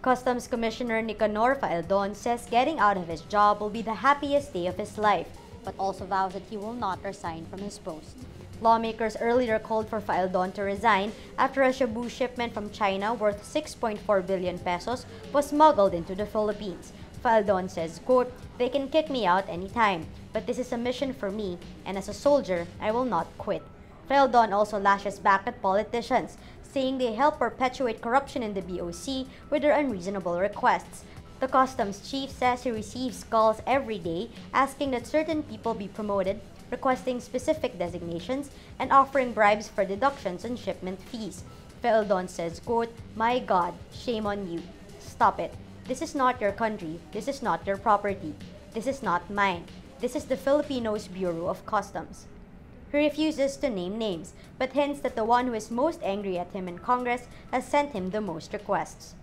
Customs Commissioner Nicanor Faeldon says getting out of his job will be the happiest day of his life, but also vows that he will not resign from his post. Lawmakers earlier called for Faeldon to resign after a Shabu shipment from China worth 6.4 billion pesos was smuggled into the Philippines. Faeldon says, quote, they can kick me out anytime, but this is a mission for me, and as a soldier, I will not quit. Faeldon also lashes back at politicians, saying they help perpetuate corruption in the BOC with their unreasonable requests. The customs chief says he receives calls every day asking that certain people be promoted, requesting specific designations, and offering bribes for deductions on shipment fees. Faeldon says, quote, My God, shame on you. Stop it. This is not your country. This is not your property. This is not mine. This is the Filipinos Bureau of Customs. He refuses to name names, but hints that the one who is most angry at him in Congress has sent him the most requests.